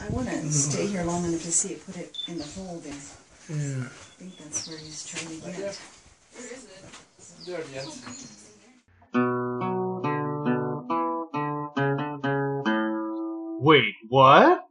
I want to stay here long enough to see it put it in the hole there. Yeah. I think that's where he's trying to get. Where is it? There it is. Wait, what?